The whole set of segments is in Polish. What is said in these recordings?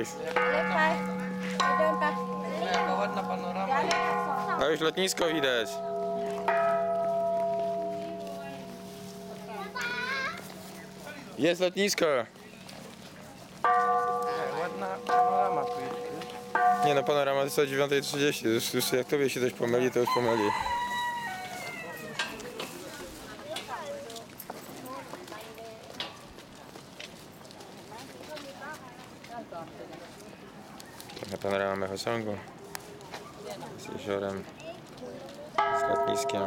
iść. Czekaj. Ładna panorama. Już lotnisko widać. Jest lotnisko. Ładna panorama. Nie no, panorama jest o 9.30. Już, już jak tobie się coś pomyli, to już pomyli. Taka panorama Mechosongu z jeziorem, z lotniskiem.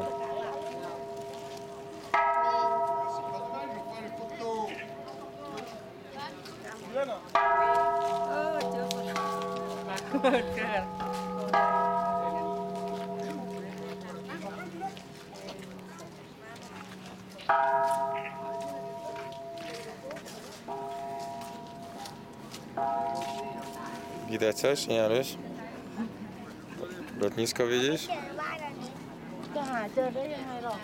Widać coś, nie Janusz? Lotnisko widzisz? จะหาเจอได้ยังไงหรอ